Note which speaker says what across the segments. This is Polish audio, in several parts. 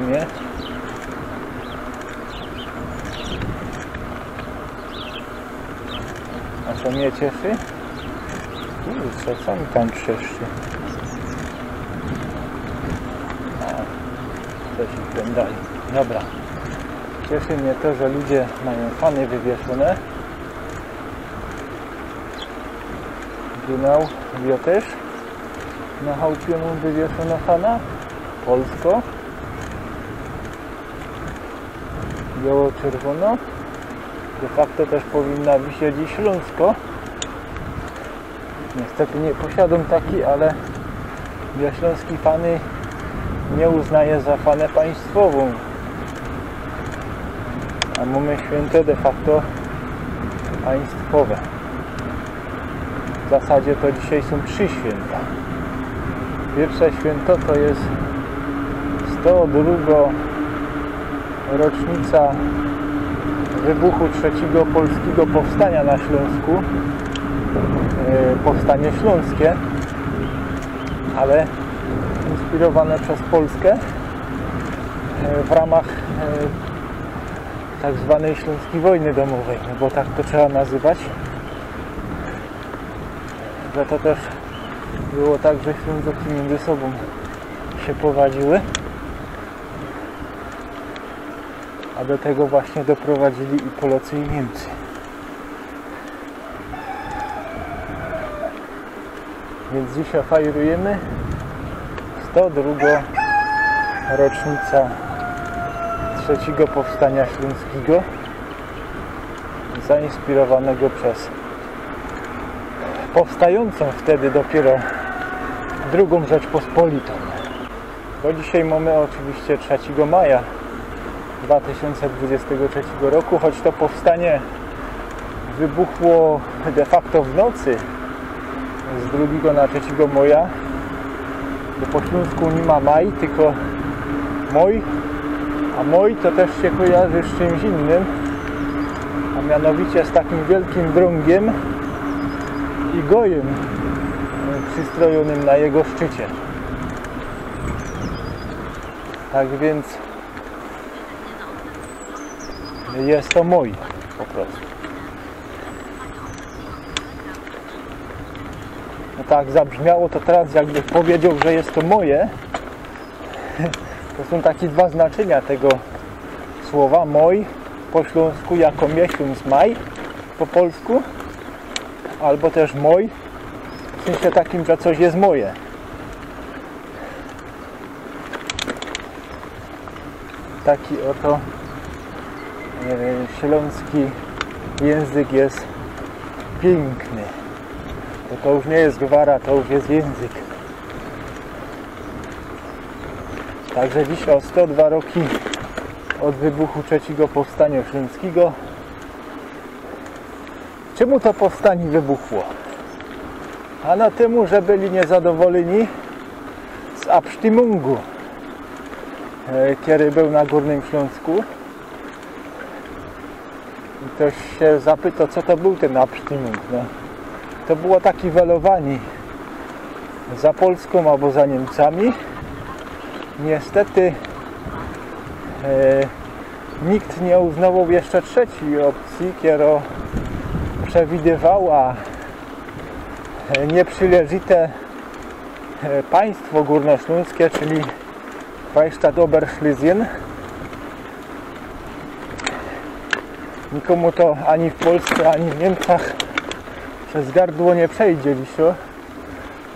Speaker 1: Mnie. A co mnie cieszy? Kurczę, co mi tam trzeszczy? A, coś ich tam dali. Dobra. Cieszy mnie to, że ludzie mają fany wywieszone. Ginał, ja też. Na chałupie mu wywieszono fana. Polsko. Biało-czerwono. De facto też powinna wisieć i śląsko. Niestety nie posiadam taki, ale ja śląski fany nie uznaję za fanę państwową. A mamy święto de facto państwowe. W zasadzie to dzisiaj są trzy święta. Pierwsze święto to jest 102 rocznica wybuchu trzeciego polskiego powstania na Śląsku. E, Powstanie śląskie, ale inspirowane przez Polskę e, w ramach e, tak zwanej Śląskiej Wojny Domowej, no bo tak to trzeba nazywać. Że to też było tak, że Ślązoki między sobą się powadziły. A do tego właśnie doprowadzili i Polacy i Niemcy. Więc dzisiaj fajrujemy 102 rocznica trzeciego powstania śląskiego zainspirowanego przez powstającą wtedy dopiero drugą Rzeczpospolitą. Bo dzisiaj mamy oczywiście 3 maja 2023 roku, choć to powstanie wybuchło de facto w nocy z 2 na 3 maja. Bo po śląsku nie ma maj, tylko moj, a moj to też się kojarzy z czymś innym, a mianowicie z takim wielkim drągiem i gojem przystrojonym na jego szczycie. Tak więc jest to mój po prostu. No tak zabrzmiało to teraz jakby powiedział, że jest to moje. To są takie dwa znaczenia tego słowa. Moj po śląsku jako miesiąc maj po polsku albo też mój w sensie takim, że coś jest moje. Taki oto e, śląski język jest piękny. To, to już nie jest gwara, to już jest język. Także o 102 roki od wybuchu trzeciego powstania śląskiego. Czemu to powstanie wybuchło? A na temu, że byli niezadowoleni z Abstimungu, e, który był na Górnym Śląsku. Ktoś się zapytał, co to był ten Abstimung. No, to było takie welowanie za Polską albo za Niemcami. Niestety e, nikt nie uznawał jeszcze trzeciej opcji, która przewidywała nieprzylezite państwo górnośląskie, czyli Freistaat Oberschlesien. Nikomu to ani w Polsce, ani w Niemczech przez gardło nie przejdzie dzisiaj.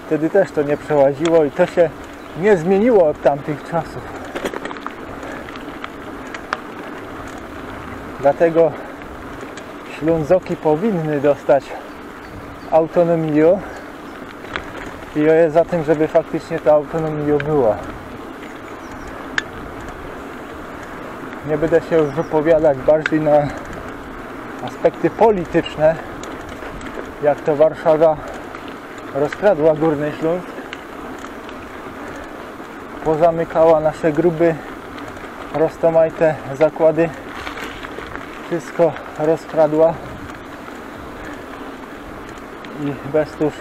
Speaker 1: Wtedy też to nie przełaziło i to się nie zmieniło od tamtych czasów. Dlatego Ślązoki powinny dostać autonomię i ja za tym, żeby faktycznie ta autonomia była. Nie będę się już wypowiadać bardziej na aspekty polityczne, jak to Warszawa rozkradła Górny Śląsk, pozamykała nasze gruby, roztomajte zakłady, wszystko rozkradła i bez tuż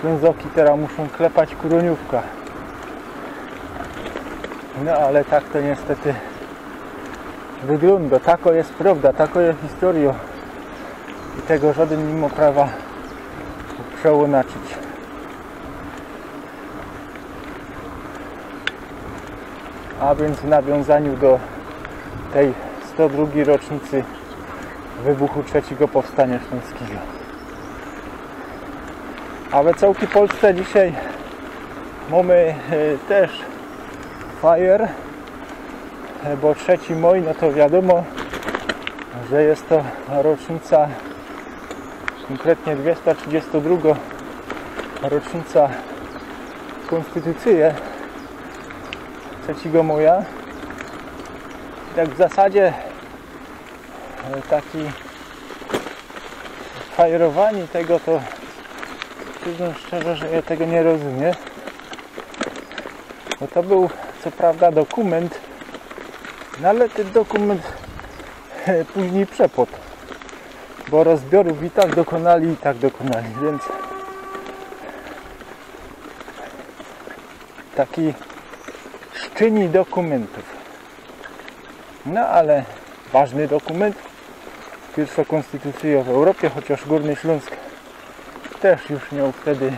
Speaker 1: Ślązoki teraz muszą klepać kuroniówka. No ale tak to niestety wygląda. Tako jest prawda, tako jest historia. I tego żaden mimo prawa przełonaczyć. A więc w nawiązaniu do tej 102 rocznicy wybuchu trzeciego powstania śląskiego. A we całej Polsce dzisiaj mamy e, też fire, bo 3 moj, no to wiadomo, że jest to rocznica, konkretnie 232 rocznica Konstytucji 3 maja. I tak w zasadzie e, taki fajerowanie tego to przyznam szczerze, że ja tego nie rozumiem. Bo to był co prawda dokument, no ale ten dokument później przepot. Bo rozbiorów i tak dokonali, i tak dokonali, więc taki szczyni dokumentów. No ale ważny dokument. Pierwsza konstytucja w Europie, chociaż Górny Śląsk też już miał wtedy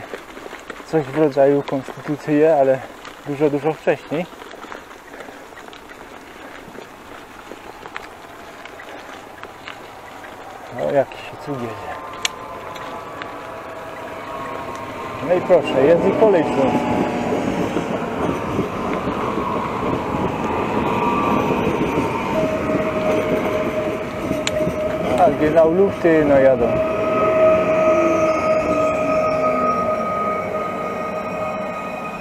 Speaker 1: coś w rodzaju konstytucji, ale dużo, dużo wcześniej. O, jaki się cud jedzie. No i proszę, jest i kolej śląska. A na lufty no jadą.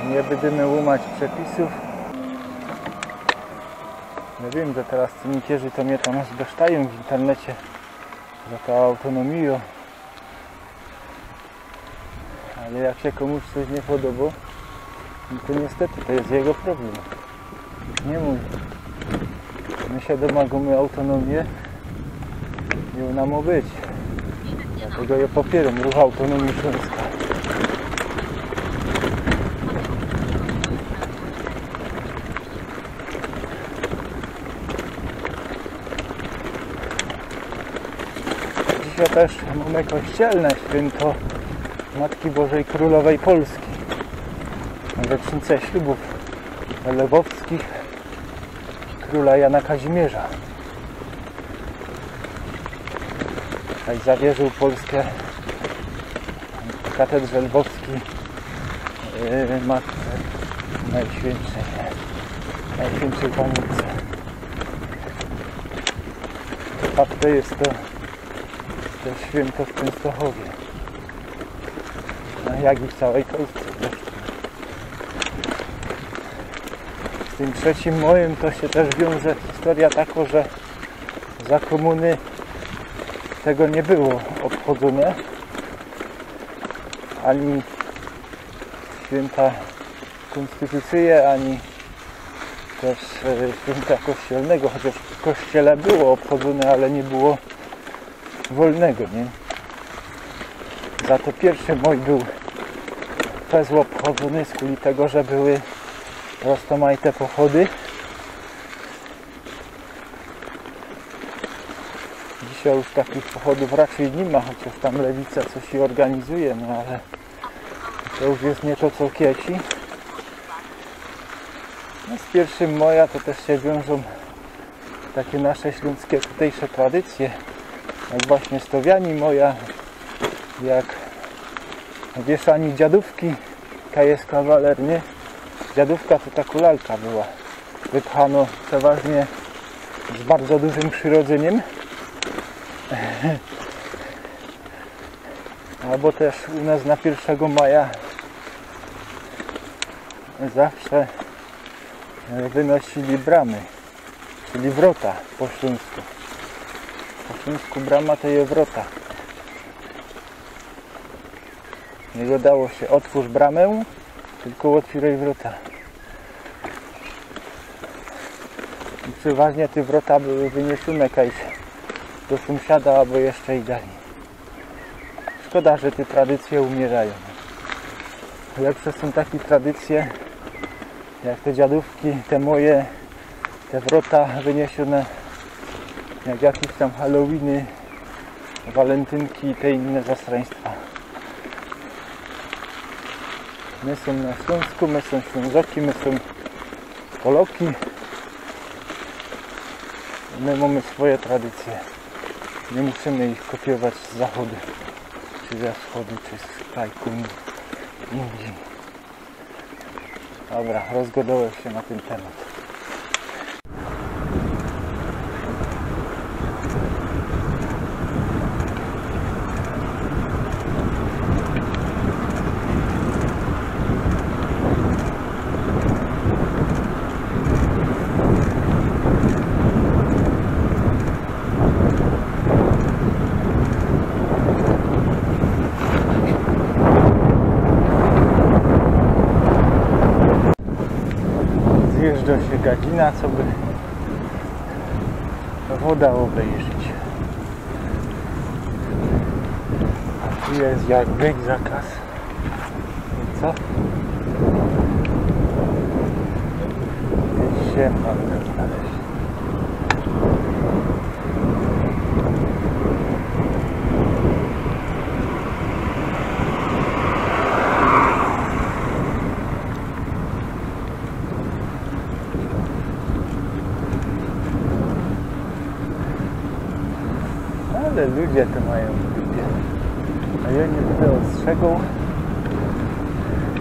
Speaker 1: Nie będziemy łamać przepisów. Ja wiem, że teraz cynikierzy to mnie tam zbesztają w internecie za to autonomię. Ale jak się komuś coś nie podoba, no to niestety to jest jego problem. Nie mój. My się domagamy autonomię i ona ma być. Dlatego ja popieram ruch autonomii Dzisiaj też mamy kościelne święto Matki Bożej Królowej Polski. Rocznicę ślubów lewowskich króla Jana Kazimierza. Tak zawierzył Polskę w katedrze lwowskiej yy, Matce Najświętszej, Najświętszej Panice. Fakto jest to, to święto w Częstochowie. No, jak i w całej Polsce. Z tym trzecim moim to się też wiąże historia taka, że za komuny tego nie było obchodzone ani święta konstytucyjne, ani też e, święta kościelnego, chociaż w kościele było obchodzone, ale nie było wolnego, nie? Za to pierwszy mój był fezł obchodzony z kuli tego, że były roztomajte pochody Dzisiaj już takich pochodów raczej nie ma, chociaż tam lewica coś się organizuje, no ale to już jest nie to co kieci. No z pierwszym moja to też się wiążą takie nasze śląskie tutejsze tradycje, jak właśnie stowiani moja, jak wieszani dziadówki, KS kawaler, nie? Dziadówka to ta kulalka była. Wypchano przeważnie z bardzo dużym przyrodzeniem. Albo też u nas na 1 maja zawsze wynosili bramy, czyli wrota po śląsku. Po śląsku brama to jest wrota. Nie dodało się otwórz bramę, tylko otwieraj wrota. I przeważnie te wrota były wyniesione jakaś do sąsiada albo jeszcze i dalej. Szkoda, że te tradycje umierają. lepsze są takie tradycje, jak te dziadówki, te moje, te wrota wyniesione, jak jakieś tam Halloweeny, walentynki i te inne zastraństwa. My są na Śląsku, my są Ślązoki, my są Poloki. My mamy swoje tradycje. Nie musimy ich kopiować z zachodu, czy ze wschodu, czy z krajku Indii. Dobra, rozgadałem się na ten temat. Się gadzina, co by woda obejrzeć. A tu jest jak byk zakaz. I co? Gdzieś się mam to mają w dupie. A ja nie będę ostrzegał,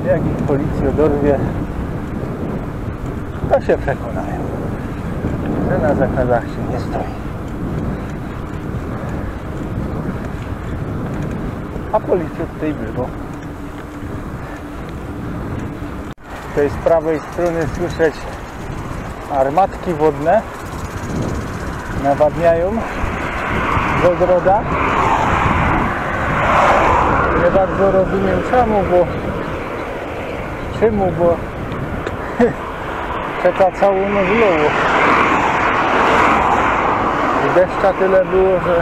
Speaker 1: jak ich policja dorwie, to się przekonają, że na zakazach się nie stoi. A policja tutaj było. Tutaj z prawej strony słyszeć armatki wodne nawadniają z ogroda. Nie bardzo rozumiem czemu, bo czemu, bo czeka całą noc lowu. I deszcza tyle było, że,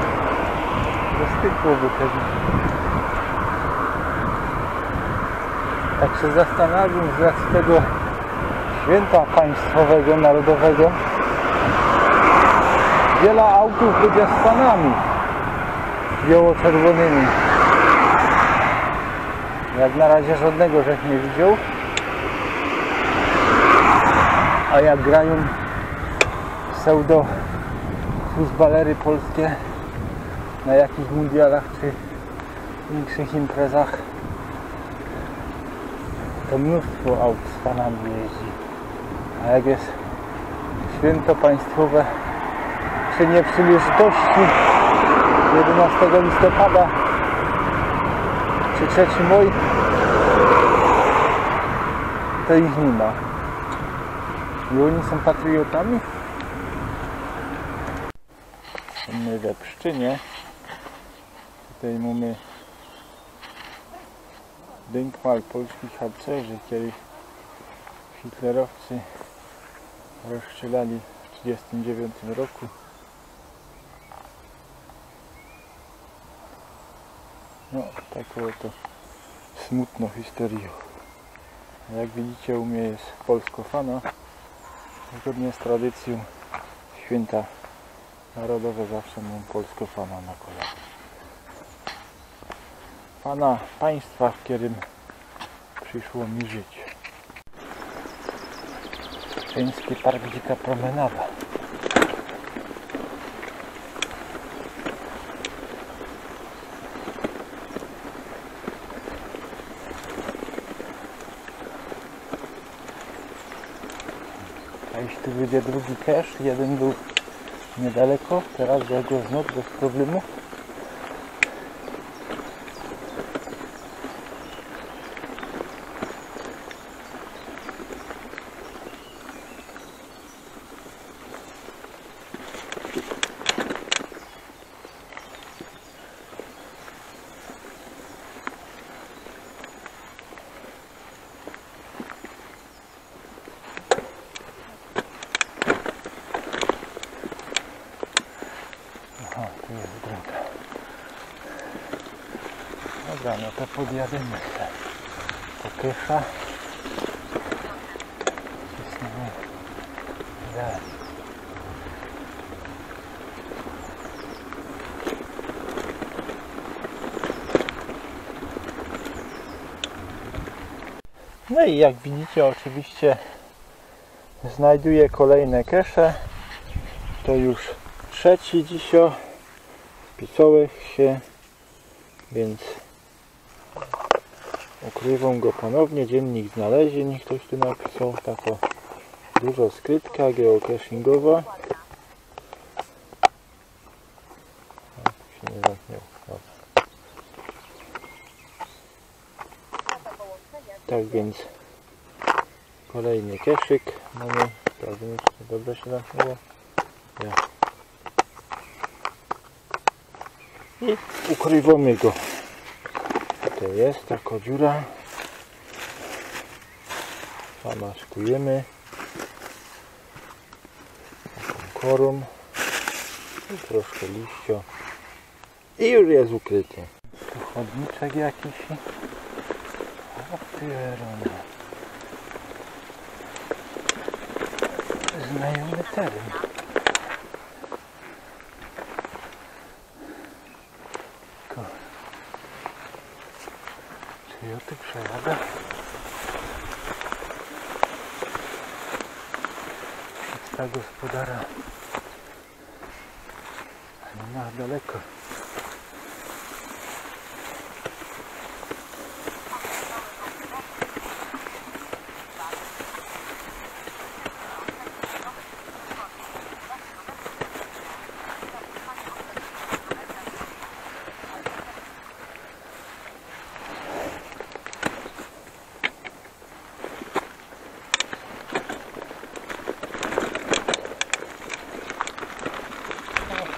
Speaker 1: że stykłoby tego. Tak się zastanawiam z tego święta państwowego, narodowego, wiele autów będzie z fanami biało-czerwonymi. Jak na razie żadnego żech nie widział. A jak grają pseudo futbalery polskie na jakichś mundialach czy większych imprezach to mnóstwo aut z fanami jeździ. A jak jest święto państwowe przy nieprzyleżytości 11 listopada czy 3 maj to ich nie ma. I oni są patriotami? My we Pszczynie tutaj mamy Denkmal polskich harcerzy, kiedy hitlerowcy rozstrzelali w 1939 roku. No, taką oto smutną historię. Jak widzicie u mnie jest polskofana. Zgodnie z tradycją święta narodowe zawsze mam polskofana na kolanach. Pana państwa, w którym przyszło mi żyć. Pszczyński Park Dzika Promenada. Będzie drugi cache, jeden był niedaleko, teraz ja go znów bez problemu. Aha, tu jest droga. Podjademy. se. po. Cisnąłem. Zaraz. No i jak widzicie oczywiście znajduję kolejne kesze. To już trzeci dzisio. Wpisałem się, więc ukrywam go ponownie. Dziennik znalezień, ktoś tu napisał. Taka duża skrytka geocachingowa. Się nie. Tak więc kolejny keszyk mamy. Sprawdzimy czy to dobrze się zamknęło. Ja. I ukrywamy go. Tutaj jest taka dziura. Zamaszkujemy. Taką korą. I troszkę liścia. I już jest ukryty. Tu chodniczek jakiś. O pierona. Znajomy teren. Tylko... Czy ja tu przejadę? Przedsta gospodara. Nie ma daleko.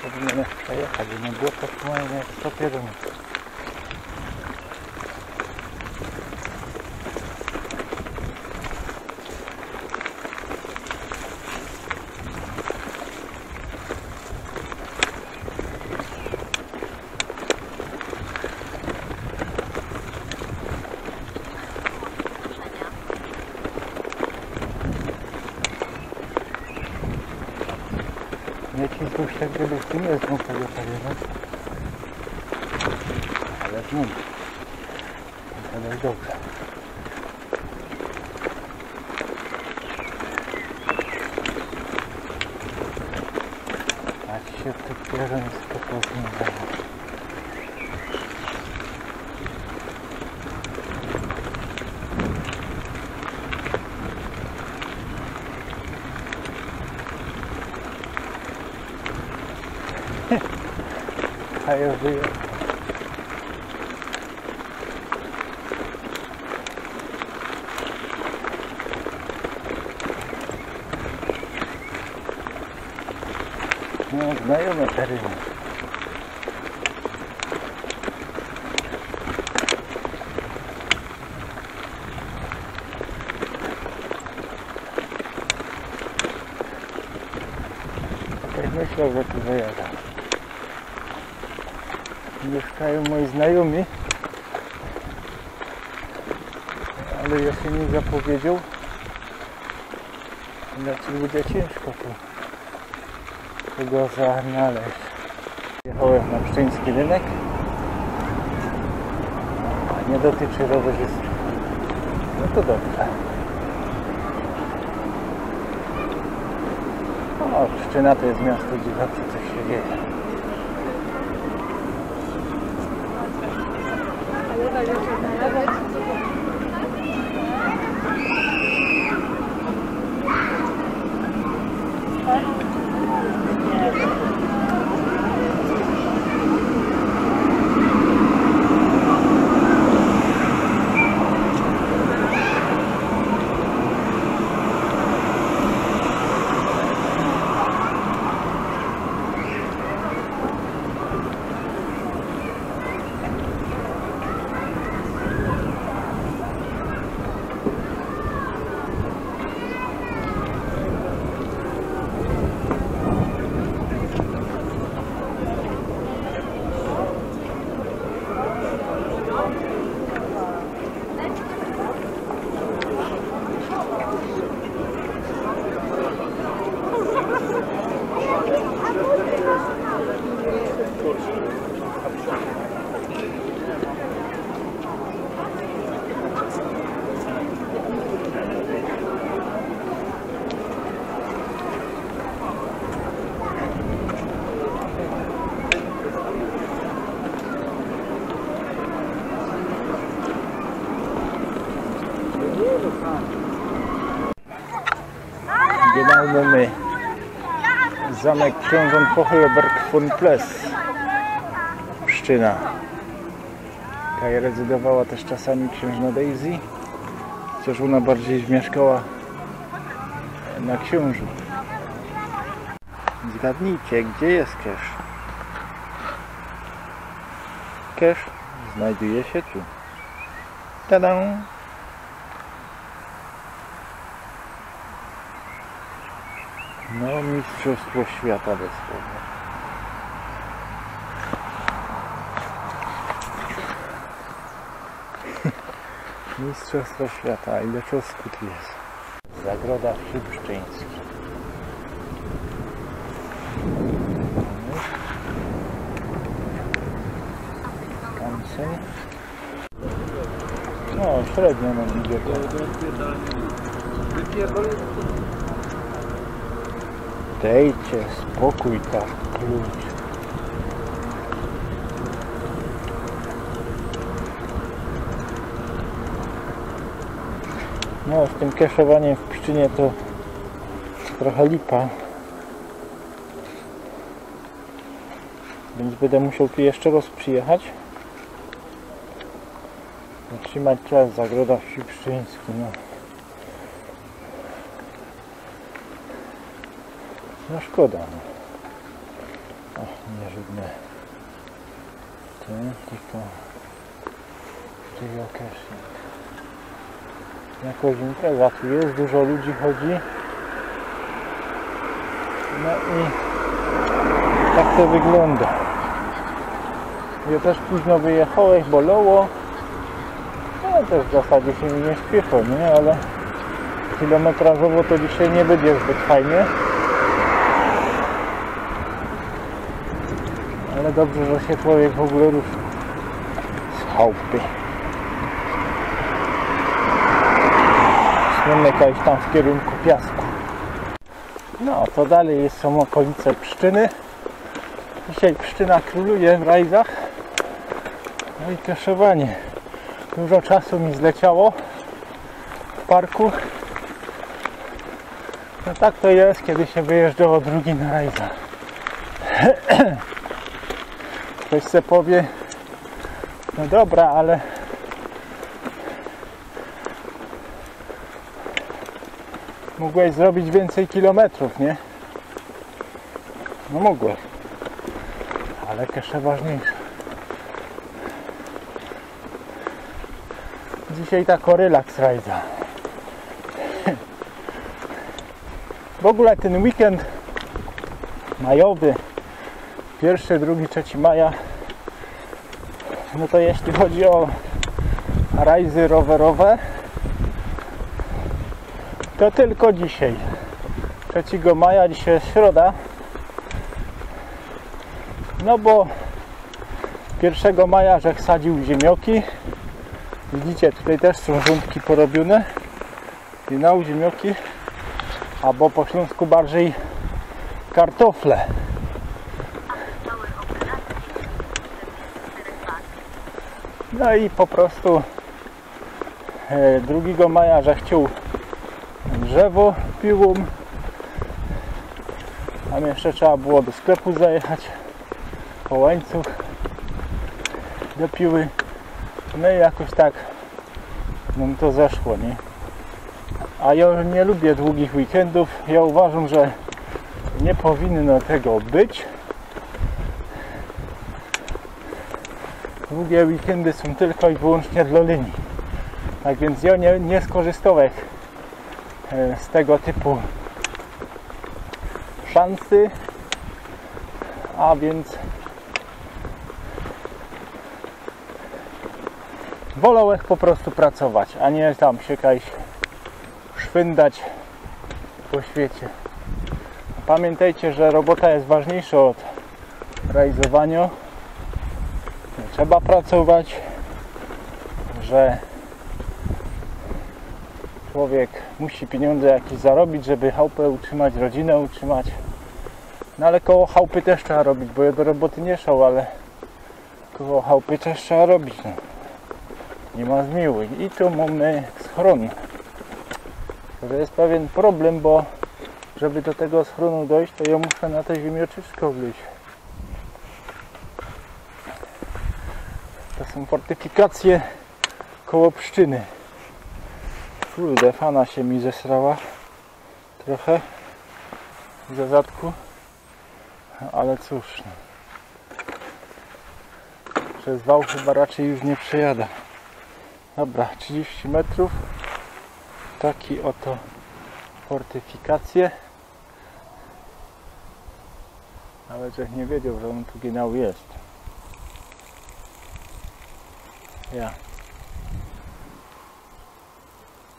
Speaker 1: Powinienem przejechać, żeby nie było tak mało jak 100 km. Nie ci coś tak żeby w tym jest mógł tego powiedzieć. Ale znów. To jest dobrze. A ci się w tych bierze spokojnie zajmą. A ja żyję. No, znajome tereny. Tak myślę, że tu wyjadę. Mieszkają moi znajomi, ale ja się nie zapowiedział. Inaczej będzie ciężko tu tego znaleźć. Jechałem na Pszczyński rynek. Nie dotyczy rowerzystów. No to dobrze. O, Pszczyna to jest miasto, gdzie zawsze coś się dzieje. Thank you. Mamy zamek książąt Pochelberg von Ples. Pszczyna. Tutaj rezydowała też czasami księżna Daisy, chociaż ona bardziej mieszkała na książu. Zgadnijcie, gdzie jest Kesz? Kesz znajduje się tu. Tada! No, Mistrzostwo Świata dosłownie. Mistrzostwo Świata, ile czosku tu jest. Zagroda Szybszczyńska. Tamsen. No, średnio nam idzie to. Dejcie spokój tak, ludzie. No, z tym keszowaniem w Pszczynie to trochę lipa. Więc będę musiał tu jeszcze raz przyjechać. Zatrzymać czas, zagroda wsi Pszczyński, no. No szkoda, no. O, nieżydne. Ty, tylko... Geocaching. Jakoś impreza tu jest, dużo ludzi chodzi. No i tak to wygląda. Ja też późno wyjechałeś, bolało. No też w zasadzie się mi nie śpieszyło, nie? Ale kilometrażowo to dzisiaj nie będzie zbyt fajnie. Ale dobrze, że się człowiek w ogóle ruszył z chałupy. Zamykać tam w kierunku piasku. No, to dalej jest, są okolice Pszczyny. Dzisiaj Pszczyna króluje w rajzach. No i kaszowanie. Dużo czasu mi zleciało w parku. No tak to jest, kiedy się wyjeżdżało drugi na rajzach. Ktoś se powie, no dobra, ale mogłeś zrobić więcej kilometrów, nie? No mogłeś. Ale kesze ważniejsze. Dzisiaj tako relaks rajda. W ogóle ten weekend majowy, pierwszy, drugi, trzeci maja, no to jeśli chodzi o rajzy rowerowe, to tylko dzisiaj. 3 maja, dzisiaj jest środa. No bo 1 maja Rzech sadził ziemioki. Widzicie, tutaj też są rządki porobione. I na ziemioki. Albo po śląsku bardziej kartofle. No i po prostu 2 maja, że chciał drzewo piłą. Tam jeszcze trzeba było do sklepu zajechać po łańcuch do piły. No i jakoś tak nam to zeszło, nie? A ja nie lubię długich weekendów. Ja uważam, że nie powinno tego być. Długie weekendy są tylko i wyłącznie dla linii. Tak więc ja nie, nie skorzystałem e, z tego typu szansy. A więc wolałem po prostu pracować, a nie tam się jakaś szwyndać po świecie. Pamiętajcie, że robota jest ważniejsza od realizowania. Trzeba pracować, że człowiek musi pieniądze jakieś zarobić, żeby chałupę utrzymać, rodzinę utrzymać. No ale koło chałupy też trzeba robić, bo ja do roboty nie szał, ale koło chałupy też trzeba robić. No. Nie ma zmiłuj. I tu mamy schron. To jest pewien problem, bo żeby do tego schronu dojść, to ja muszę na to ziemioczysko wleźć. To są fortyfikacje koło pszczyny. Kurde, fana się mi zesrała trochę za zadku, ale cóż. No. Przez wał chyba raczej już nie przejada. Dobra, 30 metrów. Taki oto fortyfikacje. Nawet żech nie wiedział, że on tu genau jest. Ja.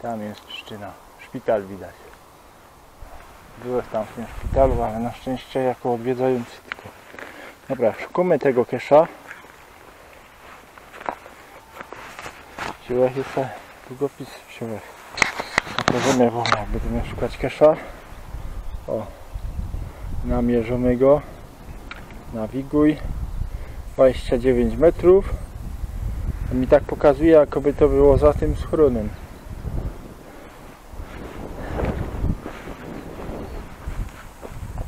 Speaker 1: Tam jest Pszczyna. Szpital widać. Byłem tam w tym szpitalu, ale na szczęście jako odwiedzający tylko. Dobra, szukamy tego kesza. Wziąłeś jeszcze długopis wziąłeś. Pokażemy wam jak będziemy szukać kesza. O. Namierzymy go. Nawiguj. 29 metrów. Mi tak pokazuje, jakoby to było za tym schronem.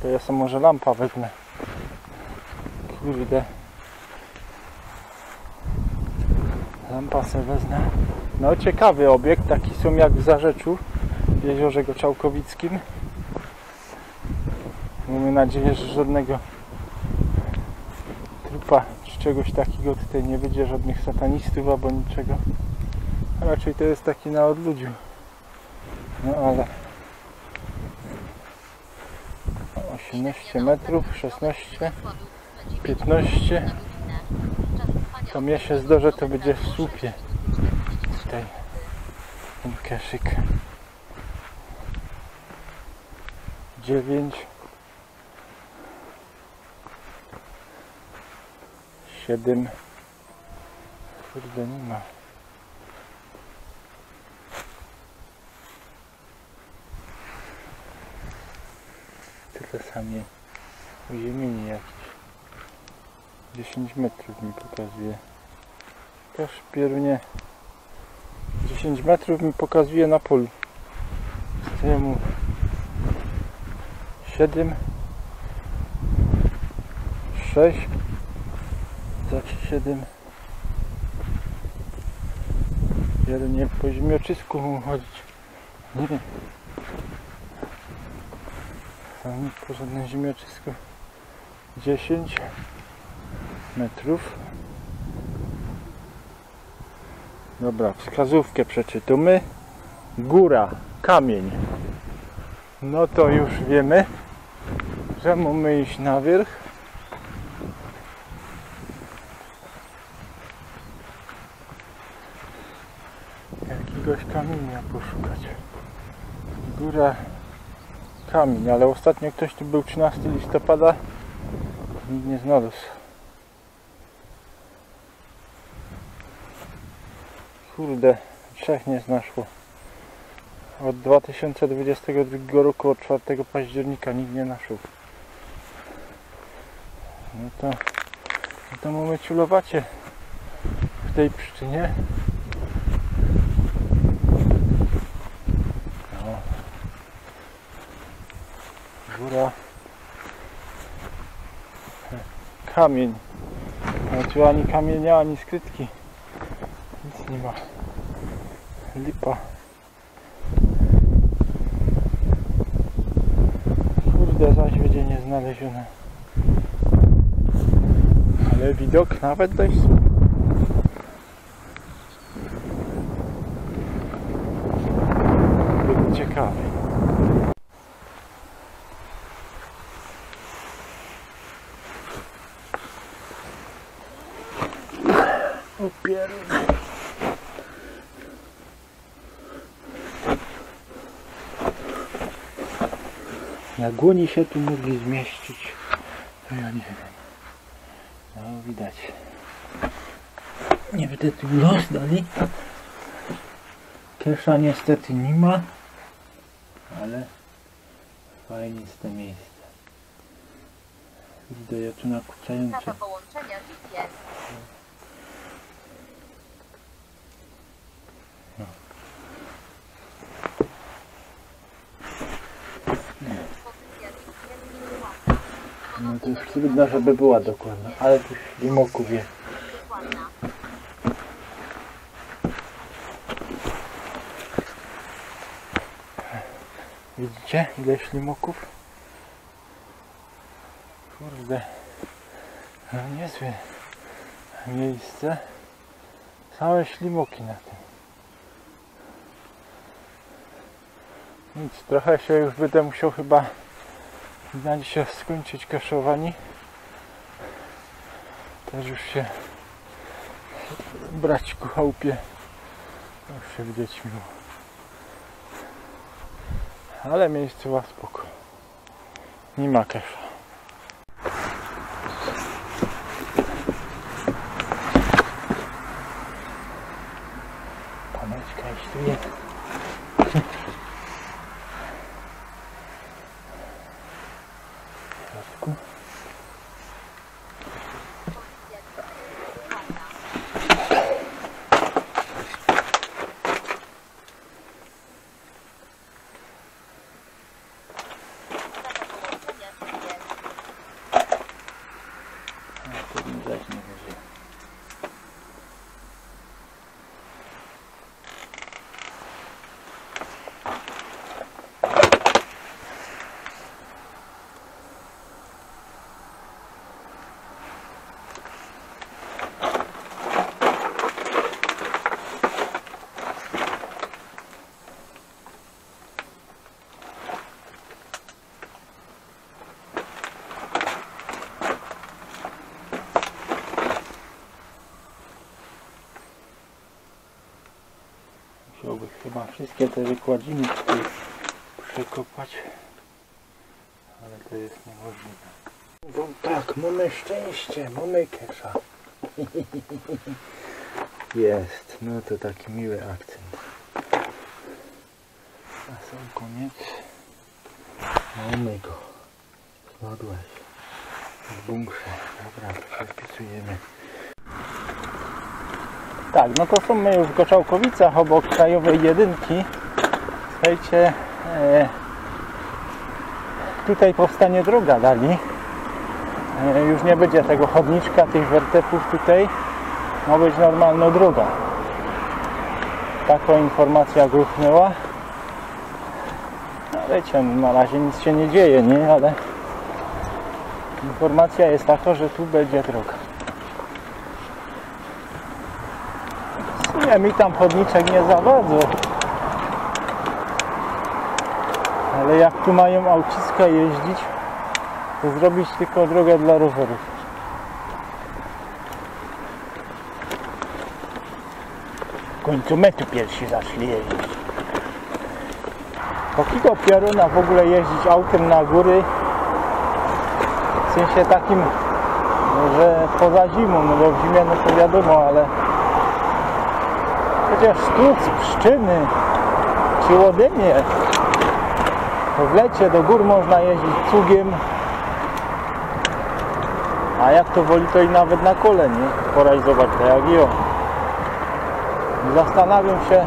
Speaker 1: To ja sobie może lampa wezmę. Kurde. Lampa se wezmę. No ciekawy obiekt, taki są jak w Zarzeczu, w jeziorze Goczałkowickim. Mamy nadzieję, że żadnego trupa czy czegoś takiego tutaj nie będzie, żadnych satanistów albo niczego. Raczej to jest taki na odludziu. No ale 18 metrów, 16, 15 to mnie się zdarzy, to będzie w słupie. Tutaj ten keszyk 9 7 kurde nie ma. Tyle sami uziemieni jakieś. 10 metrów mi pokazuje. Też pierunie 10 metrów mi pokazuje na polu. Z temu 7 6 znaczy 7 Pierunie po ziemioczysku mu chodzić nie tam po żadnym ziemioczysku 10 metrów Dobra, wskazówkę przeczytamy. Góra, kamień. No to już wiemy, że mamy iść na wierzch. Poszukać. Góra, kamień, ale ostatnio ktoś tu był 13 listopada. Nikt nie znalazł. Kurde, trzech nie znaszło. Od 2022 roku, od 4 października nikt nie naszł. No to, no to mamy ciulowacie w tej pszczynie. Góra. Kamień. No tu ani kamienia, ani skrytki. Nic nie ma. Lipa. Kurde, zaś będzie nieznalezione. Ale widok nawet dość super. Ciekawy. Jak oni się tu mogli zmieścić, to ja nie wiem. No widać. Nie będę tu los dali. Kesza niestety nie ma, ale fajnie jest to miejsce. Widzę ja tu nakucające. Trudno, żeby była dokładna, ale tu ślimoków jest. Widzicie ile ślimoków? Kurde. No niezłe miejsce. Same ślimoki na tym. Nic, trochę się już będę musiał chyba na dzisiaj skończyć kaszowanie. Też już się brać ku chałupie. Już się widzieć miło. Ale miejsce ma spoko. Nie ma kasza. Paneczka już tu jest. W środku. A, tu mi zaś nie wyżyje. Chyba wszystkie te wykładziny tutaj przekopać, ale to jest niemożliwe. Bo tak, mamy szczęście, mamy kesza. Jest, no to taki miły akcent. A sam koniec. Mamy go. Zładłeś. W bunkrze. Dobra, przepisujemy. Tak, no to są my już w Goczałkowicach obok krajowej jedynki. Słuchajcie, e, tutaj powstanie droga dali. E, już nie będzie tego chodniczka, tych wertepów tutaj. Ma być normalna droga. Taką informacja gruchnęła. No wiecie, na razie nic się nie dzieje, nie? Ale informacja jest taka, że tu będzie droga. Nie, mi tam chodniczek nie zawodzą. Ale jak tu mają autiska jeździć, to zrobić tylko drogę dla rowerów. W końcu my tu pierwsi zaczęli jeździć. Takiego pioruna w ogóle jeździć autem na góry, w sensie takim, że poza zimą, no bo w zimie no to wiadomo, ale chociaż sztuc, pszczyny czy łodynie. To w lecie do gór można jeździć cugiem. A jak to woli to i nawet na kole nie? Pora i zobacz to jak ją zastanawiam się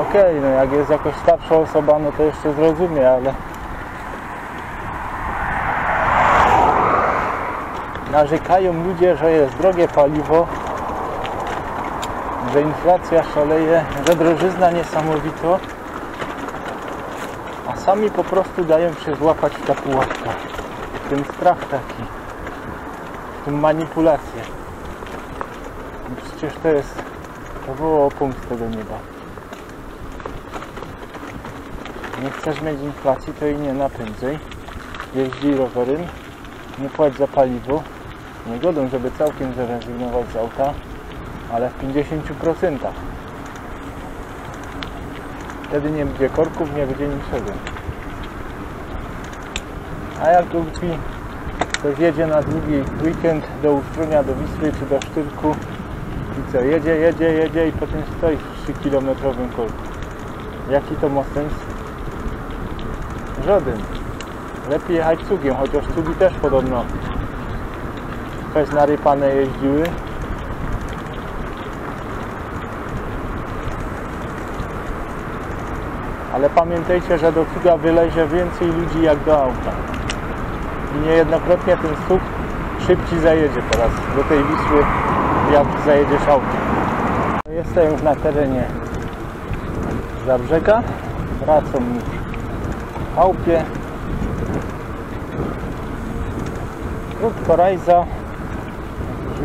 Speaker 1: okej no jak jest jakaś starsza osoba no to jeszcze zrozumie ale narzekają ludzie, że jest drogie paliwo że inflacja szaleje, że drożyzna niesamowito, a sami po prostu dają się złapać w ta pułapka. W tym strach taki, w tym manipulacje. No przecież to jest, to było o pomstę do nieba. Nie chcesz mieć inflacji, to i nie napędzaj. Jeździ rowerem, nie płać za paliwo. Nie godą, żeby całkiem zrezygnować z auta, ale w 50%. Wtedy nie będzie korków, nie będzie niczego. A jak lubi ktoś jedzie na długi weekend do Ustrzynia, do Wisły czy do Sztyrku i co, jedzie, jedzie, jedzie i potem stoi w 3 km korku. Jaki to ma sens? Żaden. Lepiej jechać cugiem, chociaż cugi też podobno też narypane jeździły. Ale pamiętajcie, że do cuga wylezie więcej ludzi jak do auta. i niejednokrotnie ten słup szybciej zajedzie teraz do tej Wisły, jak zajedziesz autem. Jestem już na terenie Zabrzega. Wracam już w chałupie. Krótko rajza.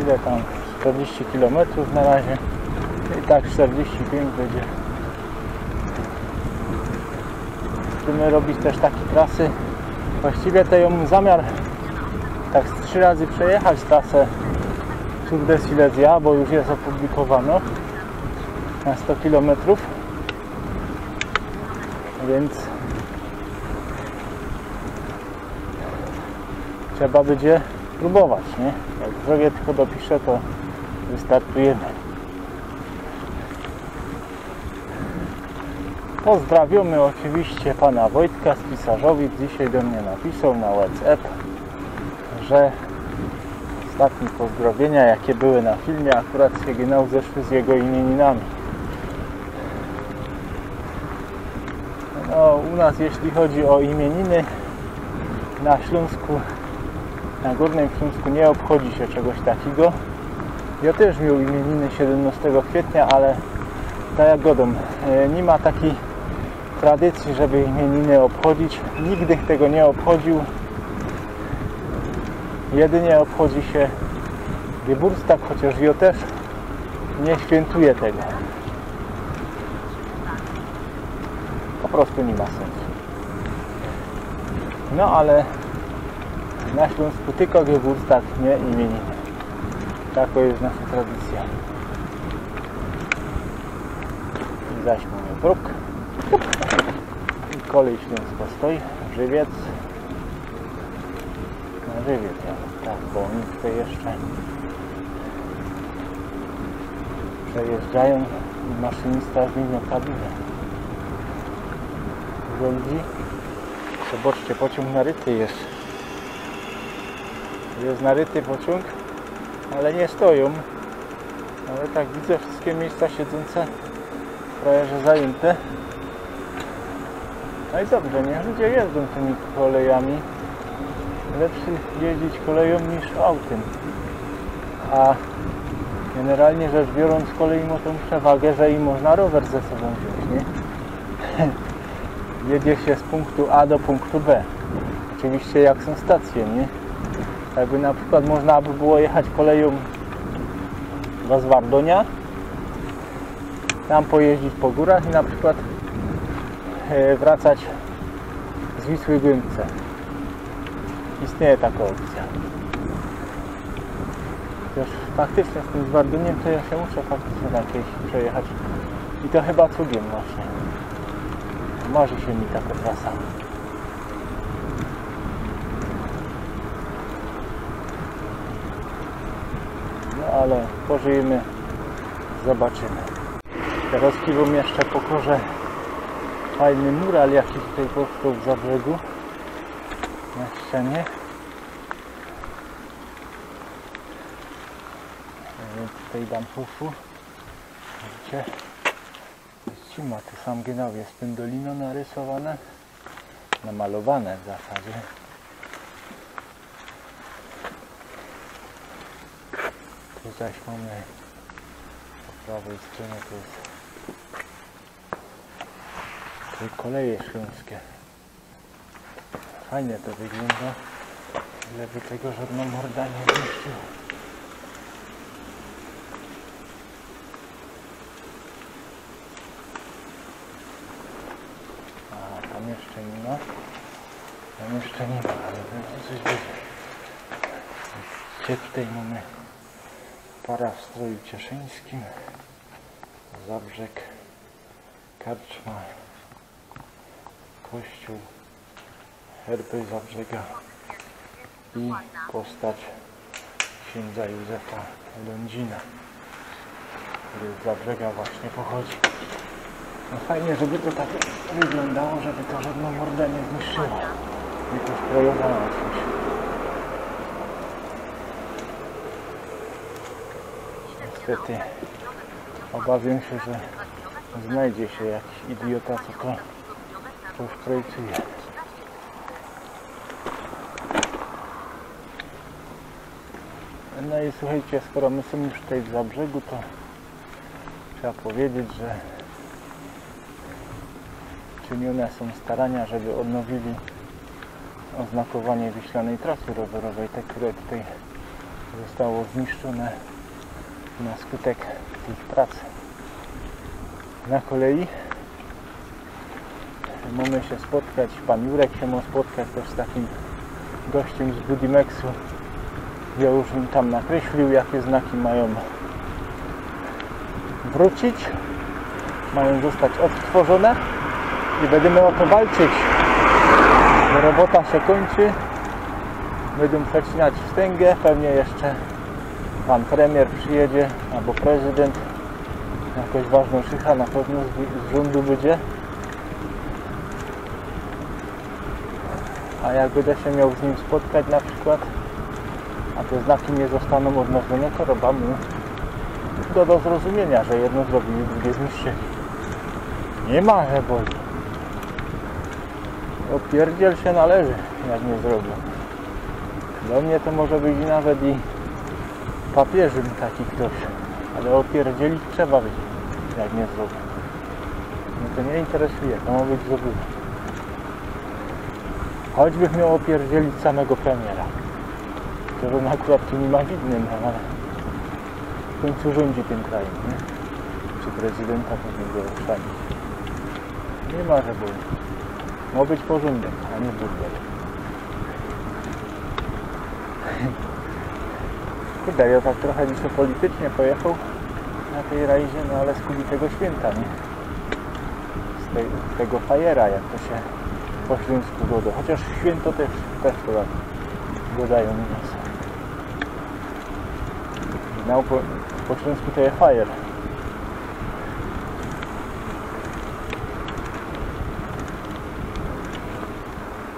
Speaker 1: Ile tam? 40 km na razie. I tak 45 będzie. Chcemy robić też takie trasy. Właściwie to ją zamiar tak trzy razy przejechać trasę Tour de Silesia, bo już jest opublikowano na 100 km. Więc trzeba będzie próbować, nie? Jak drogę tylko dopiszę, to wystartujemy. Pozdrawiamy oczywiście pana Wojtka z Pisarzowic. Dzisiaj do mnie napisał na WhatsApp, że ostatnie pozdrowienia, jakie były na filmie, akurat sygnał zeszły z jego imieninami. No, u nas jeśli chodzi o imieniny na Śląsku, na Górnym Śląsku nie obchodzi się czegoś takiego. Ja też miał imieniny 17 kwietnia, ale tak jak godą, e, nie ma takiej tradycji, żeby imieniny obchodzić. Nigdy tego nie obchodził. Jedynie obchodzi się Geburstag, chociaż ja też nie świętuję tego. Po prostu nie ma sensu. No ale na Śląsku tylko Geburstag, nie imieniny. Taka jest nasza tradycja. I zaś mamy kolej Śląska stoi. Żywiec. Na żywiec, ja. tak, bo oni tutaj jeszcze przejeżdżają i maszynista zmienił kabinę. Ludzi. Zobaczcie, pociąg naryty jest. Jest naryty pociąg, ale nie stoją. Ale tak widzę wszystkie miejsca siedzące prawie że zajęte. No i dobrze, niech ludzie jeżdżą tymi kolejami. Lepszy jeździć koleją niż autem. A generalnie rzecz biorąc kolej ma tą przewagę, że i można rower ze sobą wziąć, nie? Jedzie się z punktu A do punktu B. Oczywiście jak są stacje, nie? Jakby na przykład można by było jechać koleją do Zwardonia, tam pojeździć po górach i na przykład wracać z Wisły Głymce. Istnieje taka opcja. Chociaż faktycznie z tym Zwarduniem to ja się muszę faktycznie na kiedyś przejechać. I to chyba cugiem właśnie. Marzy się mi taka trasa. No ale pożyjemy, zobaczymy. Teraz kiwam jeszcze pokorze fajny mural jaki tutaj powstał w brzegu na ścianie. Tutaj dam fufu. Widzicie? Cima, tu sam genau jest pendolino narysowane. Namalowane w zasadzie. Tu zaś mamy po prawej stronie to jest Tutaj koleje śląskie. Fajnie to wygląda. Ale by tego żadna morda nie zmieściła. A tam jeszcze nie ma. Tam jeszcze nie ma, ale będzie coś będzie. Gdzie tutaj mamy para w stroju cieszyńskim. Zabrzeg. Karczma kościół herby Zabrzega i postać księdza Józefa Lądzina, który z Zabrzega właśnie pochodzi. No fajnie, żeby to tak wyglądało, żeby to żadną mordę nie zniszczyło. Nie postrojowało coś. Niestety obawiam się, że znajdzie się jakiś idiota, co to to już projektuje. No i słuchajcie, skoro my są już tutaj w Zabrzegu, to trzeba powiedzieć, że czynione są starania, żeby odnowili oznakowanie wiślanej trasy rowerowej, te, które tutaj zostało zniszczone na skutek tych prac na kolei. Mamy się spotkać, pan Jurek się ma spotkać też z takim gościem z Budimexu. Ja już im tam nakreślił, jakie znaki mają wrócić, mają zostać odtworzone i będziemy o to walczyć. Bo robota się kończy, będą przecinać wstęgę, pewnie jeszcze pan premier przyjedzie albo prezydent, jakaś ważną szycha na pewno z, z rządu będzie. A jak będę się miał z nim spotkać na przykład, a te znaki nie zostaną odnowione, to roba mu do, do zrozumienia, że jedno zrobili, drugie zniszczyli. Nie ma, że boli. Opierdziel się należy, jak nie zrobią. Do mnie to może być nawet i papieżym taki ktoś, ale opierdzielić trzeba być, jak nie zrobią. Mnie to nie interesuje, to ma być zrobione. Choćbych miał opierdzielić samego premiera. To on akurat nie ma widnym, ale w końcu rządzi tym krajem, nie? Czy prezydenta powinien go ochrzanić. Nie ma, że boli. Ma być porządek, a nie burdel. Kurde, ja tak trochę dzisiaj politycznie pojechał na tej rajdzie, no ale z kubitego święta, nie? Z, tej, z tego fajera, jak to się po śląsku. Chociaż święto też, też to tak godają u nas. No, po, po śląsku to jest fajer.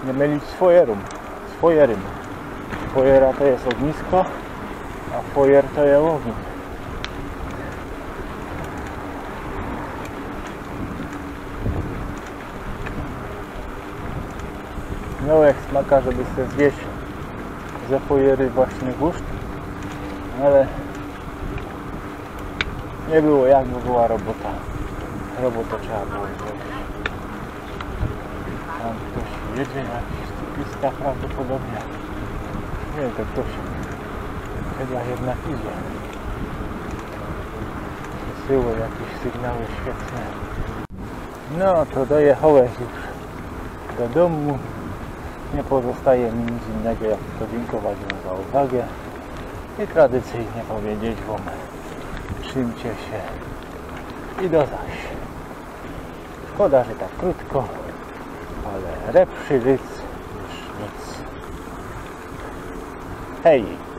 Speaker 1: Nie mylić z fojerą. Z fojerem. Fojera to jest ognisko, a fojer to jest ogień. Smaka, żeby sobie zjeść ze fojery właśnie guszt, ale nie było jak, była robota. Robotę trzeba było zrobić. Tam ktoś jedzie, jakiś cyklistka prawdopodobnie. Nie, to ktoś chyba jednak idzie. Wysyły jakieś sygnały świetne. No to dojechałeś już do domu. Nie pozostaje mi nic innego jak podziękować Wam za uwagę i tradycyjnie powiedzieć Wam trzymcie się i do zaś. Szkoda, że tak krótko, ale lepszy ryc niż nic. Hej!